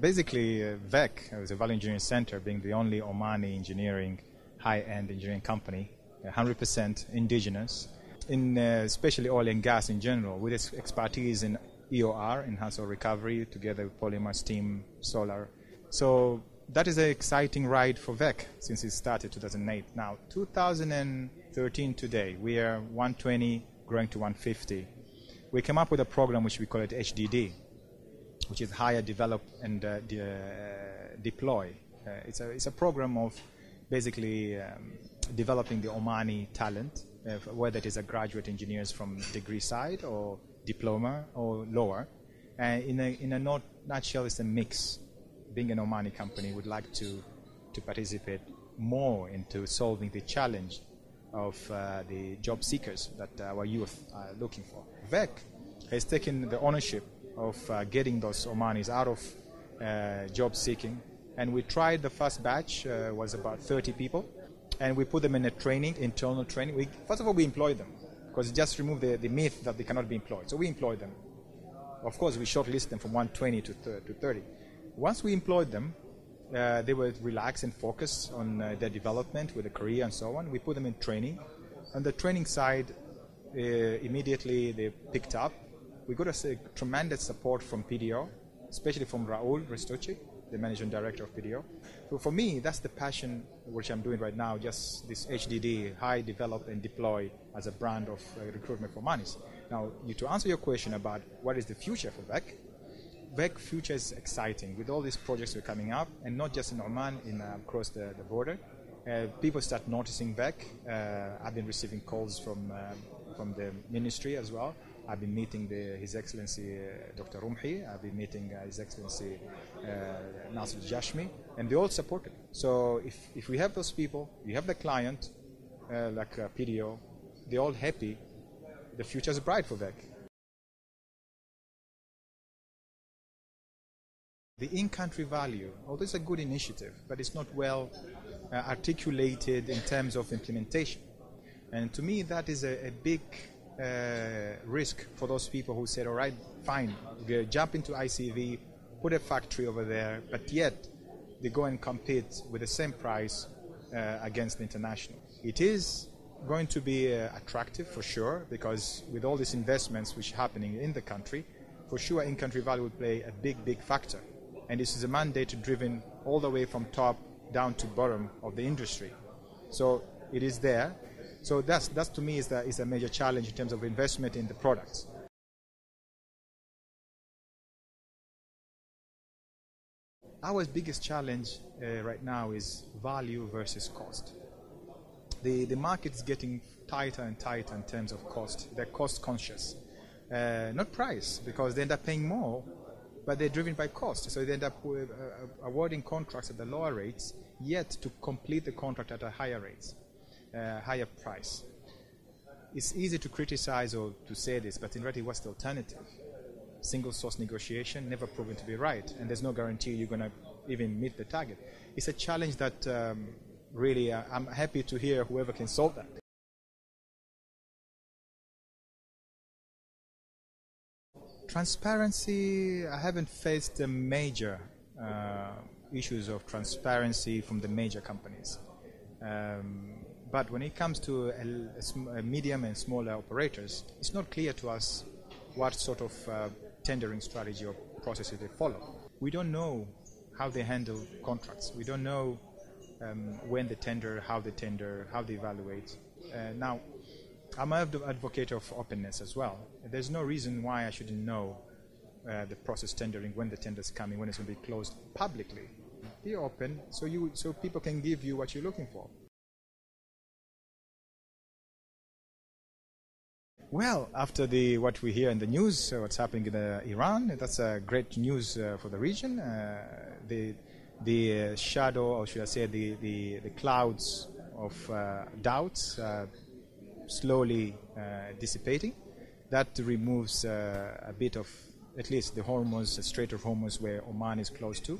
Basically, uh, VEC, uh, the Value Engineering Center, being the only Omani engineering, high-end engineering company, 100% indigenous, in uh, especially oil and gas in general, with its expertise in EOR, enhanced oil recovery, together with polymer, steam, solar. So that is an exciting ride for VEC since it started 2008. Now, 2013 today, we are 120 growing to 150. We came up with a program which we call it HDD, which is hire, develop, and uh, de- uh, deploy. Uh, it's, a, it's a program of basically um, developing the Omani talent, uh, whether it is a graduate engineers from degree side or diploma or lower. in a, in a not, nutshell, it's a mix. Being an Omani company, would like to, to participate more into solving the challenge of uh, the job seekers that our youth are looking for. VEC has taken the ownership of uh, getting those Omanis out of uh, job seeking. And we tried the first batch uh, was about 30 people, and we put them in a training, internal training. We, first of all, we employed them because it just removed the, the myth that they cannot be employed. So we employed them. Of course, we shortlisted them from 120 to, th- to 30. Once we employed them, uh, they were relaxed and focused on uh, their development with a career and so on. We put them in training. On the training side, uh, immediately they picked up we got a, tremendous support from PDO, especially from Raul Restucci, the managing director of PDO. So for me, that's the passion which I'm doing right now, just this HDD, high develop and deploy as a brand of uh, recruitment for Manis. Now, you, to answer your question about what is the future for VEC, VEC future is exciting with all these projects that are coming up, and not just in Oman, in uh, across the, the border. Uh, people start noticing VEC. Uh, I've been receiving calls from um, from the ministry as well I've been meeting the, His Excellency uh, Dr. Rumhi, I've been meeting uh, His Excellency uh, Nasir Jashmi, and they all support it. So if, if we have those people, we have the client, uh, like uh, PDO, they're all happy, the future is bright for VEC. The in-country value, although it's a good initiative, but it's not well uh, articulated in terms of implementation. And to me, that is a, a big uh, risk for those people who said, all right, fine, jump into ICV, put a factory over there, but yet they go and compete with the same price uh, against the international. It is going to be uh, attractive for sure because with all these investments which are happening in the country, for sure in-country value will play a big, big factor. And this is a mandate driven all the way from top down to bottom of the industry. So it is there. So that's, that's to me is, the, is a major challenge in terms of investment in the products. Our biggest challenge uh, right now is value versus cost. The, the market is getting tighter and tighter in terms of cost. They're cost conscious. Uh, not price, because they end up paying more, but they're driven by cost. So they end up with, uh, awarding contracts at the lower rates, yet to complete the contract at a higher rates uh, higher price. It's easy to criticize or to say this, but in reality, what's the alternative? Single source negotiation never proven to be right, and there's no guarantee you're going to even meet the target. It's a challenge that um, really uh, I'm happy to hear whoever can solve that. Transparency, I haven't faced the major uh, issues of transparency from the major companies. Um, but when it comes to a, a, medium and smaller operators, it's not clear to us what sort of uh, tendering strategy or processes they follow. We don't know how they handle contracts. We don't know um, when they tender, how they tender, how they evaluate. Uh, now, I'm an advocate of openness as well. There's no reason why I shouldn't know uh, the process tendering, when the tender is coming, when it's going to be closed publicly. Be open so you so people can give you what you're looking for. Well, after the what we hear in the news, uh, what's happening in uh, Iran, that's uh, great news uh, for the region. Uh, the the uh, shadow, or should I say, the the, the clouds of doubts slowly dissipating. That removes a bit of at least the Hormuz, Strait of Hormuz, where Oman is close to.